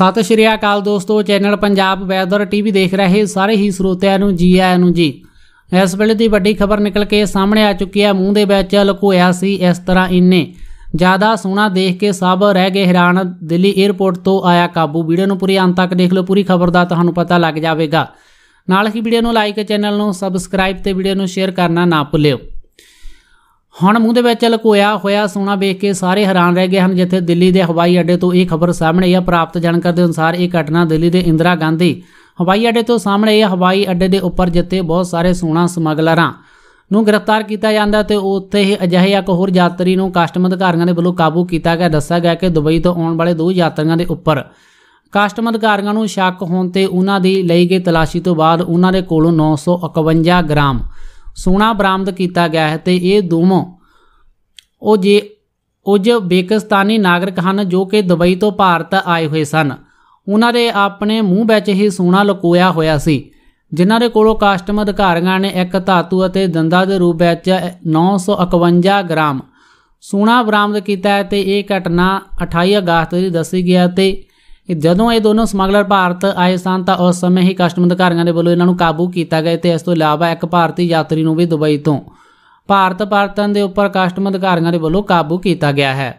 ਸਤਿ ਸ਼੍ਰੀ ਅਕਾਲ ਦੋਸਤੋ, channel Punjab weather TV ਦੇਖ ਰਹੇ ਸਾਰੇ ਹੀ ਸਰੋਤਿਆਂ ਨੂੰ, ਜੀ ਆਇਆਂ ਨੂੰ ਜੀ। ਇਸ ਵੇਲੇ ਦੀ ਵੱਡੀ ਖਬਰ ਨਿਕਲ ਕੇ ਸਾਹਮਣੇ ਆ ਚੁੱਕੀ ਹੈ। ਮੂੰਹ ਦੇ ਵਿੱਚ ਲੁਕੋਇਆ ਸੀ ਇਸ ਤਰ੍ਹਾਂ ਇੰਨੇ। ਜ਼ਿਆਦਾ ਸੋਹਣਾ ਦੇਖ ਕੇ ਸਭ ਰਹਿ ਗਏ ਹੈਰਾਨ। ਦਿੱਲੀ 에ਅਰਪੋਰਟ ਤੋਂ ਆਇਆ ਕਾਬੂ। ਵੀਡੀਓ ਨੂੰ ਪੂਰੀ ਅੰਤ ਤੱਕ ਦੇਖ ਲਓ। ਪੂਰੀ ਖਬਰ ਦਾ ਤੁਹਾਨੂੰ ਪਤਾ ਲੱਗ ਜਾਵੇਗਾ। ਨਾਲ ਹੀ ਵੀਡੀਓ ਨੂੰ ਲਾਈਕ ਚੈਨਲ ਨੂੰ ਸਬਸਕ੍ਰਾਈਬ ਤੇ ਵੀਡੀਓ ਨੂੰ ਸ਼ੇਅਰ ਕਰਨਾ ਨਾ ਭੁੱਲਿਓ। ਹੁਣ ਮੂੰਹ ਦੇ ਵਿੱਚ ਲੁਕੋਇਆ ਹੋਇਆ ਸੋਨਾ ਵੇਖ ਕੇ ਸਾਰੇ ਹੈਰਾਨ ਰਹਿ ਗਏ ਹਨ ਜਿੱਥੇ ਦਿੱਲੀ ਦੇ ਹਵਾਈ ਅੱਡੇ ਤੋਂ ਇਹ ਖਬਰ ਸਾਹਮਣੇ ਆ। ਪ੍ਰਾਪਤ ਜਾਣਕਾਰੀ ਦੇ ਅਨੁਸਾਰ ਇਹ ਘਟਨਾ ਦਿੱਲੀ ਦੇ ਇੰਦਰਾ ਗਾਂਧੀ ਹਵਾਈ ਅੱਡੇ ਤੋਂ ਸਾਹਮਣੇ ਆਈ ਹਵਾਈ ਅੱਡੇ ਦੇ ਉੱਪਰ ਜਿੱਥੇ ਬਹੁਤ ਸਾਰੇ ਸੋਨਾ ਸਮਗਲਰਾਂ ਨੂੰ ਗ੍ਰਿਫਤਾਰ ਕੀਤਾ ਜਾਂਦਾ ਤੇ ਉੱਥੇ ਹੀ ਅਜਿਹੇ ਇੱਕ ਹੋਰ ਯਾਤਰੀ ਨੂੰ ਕਸਟਮ ਅਧਿਕਾਰੀਆਂ ਦੇ ਵੱਲੋਂ ਕਾਬੂ ਕੀਤਾ ਗਿਆ। ਦੱਸਿਆ ਗਿਆ ਕਿ ਦੁਬਈ ਤੋਂ ਆਉਣ ਵਾਲੇ ਦੋ ਯਾਤਰੀਆਂ ਦੇ ਉੱਪਰ ਕਸਟਮ ਅਧਿਕਾਰੀਆਂ ਨੂੰ ਸ਼ੱਕ ਹੋਣ ਤੇ ਉਹਨਾਂ ਦੀ ਲਈ ਗਈ ਤਲਾਸ਼ੀ ਤੋਂ ਬਾਅਦ ਉਹਨਾਂ ਦੇ ਕੋਲੋਂ 951 ਗ੍ਰਾਮ ਸੋਨਾ ਬਰਾਮਦ ਕੀਤਾ ਗਿਆ ਹੈ ਤੇ ਇਹ ਦੋਵੇਂ ਉਹ ਜੇ ਉਜ਼ਬੇਕਿਸਤਾਨੀ ਨਾਗਰਿਕ ਹਨ ਜੋ ਕਿ ਦੁਬਈ ਤੋਂ ਭਾਰਤ ਆਏ ਹੋਏ ਸਨ, ਉਹਨਾਂ ਦੇ ਆਪਣੇ ਮੂੰਹ ਵਿੱਚ ਹੀ ਸੋਨਾ ਲੁਕੋਇਆ ਹੋਇਆ ਸੀ। ਜਿਨ੍ਹਾਂ ਦੇ ਕੋਲੋਂ ਕਸਟਮ ਅਧਿਕਾਰੀਆਂ ਨੇ ਇੱਕ ਧਾਤੂ ਅਤੇ ਦੰਦਾਂ ਦੇ ਰੂਪ ਵਿੱਚ 951 ਗ੍ਰਾਮ ਸੋਨਾ ਬਰਾਮਦ ਕੀਤਾ ਹੈ ਤੇ ਇਹ ਘਟਨਾ 28 ਅਗਸਤ ਦੀ ਦੱਸੀ ਗਿਆ ਤੇ ਜਦੋਂ ਇਹ ਦੋਨੋਂ ਸਮਗਲਰ ਭਾਰਤ ਆਏ ਸਨ ਤਾਂ ਉਸ ਸਮੇਂ ਹੀ ਕਸਟਮ ਅਧਿਕਾਰੀਆਂ ਦੇ ਵੱਲੋਂ ਇਹਨਾਂ ਨੂੰ ਕਾਬੂ ਕੀਤਾ ਗਿਆ ਤੇ ਇਸ ਤੋਂ ਇਲਾਵਾ ਇੱਕ ਭਾਰਤੀ ਯਾਤਰੀ ਨੂੰ ਵੀ ਦੁਬਈ ਤੋਂ ਭਾਰਤ ਪਰਤਨ ਦੇ ਉੱਪਰ ਕਸਟਮ ਅਧਿਕਾਰੀਆਂ ਦੇ ਵੱਲੋਂ ਕਾਬੂ ਕੀਤਾ ਗਿਆ ਹੈ।